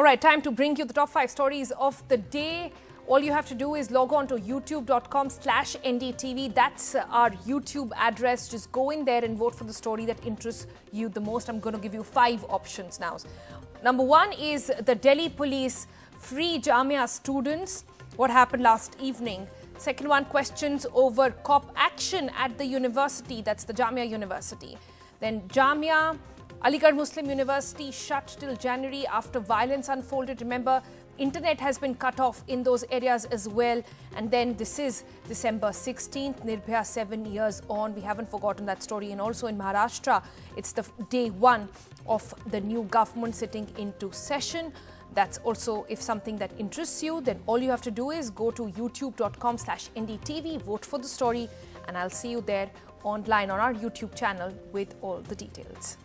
All right, time to bring you the top five stories of the day. All you have to do is log on to youtube.com slash ndtv. That's uh, our YouTube address. Just go in there and vote for the story that interests you the most. I'm going to give you five options now. Number one is the Delhi police free Jamia students. What happened last evening? Second one, questions over cop action at the university. That's the Jamia University. Then Jamia Aligarh Muslim University shut till January after violence unfolded. Remember, internet has been cut off in those areas as well. And then this is December 16th, Nirbhaya seven years on. We haven't forgotten that story. And also in Maharashtra, it's the day one of the new government sitting into session. That's also, if something that interests you, then all you have to do is go to youtube.com slash ndtv, vote for the story, and I'll see you there online on our YouTube channel with all the details.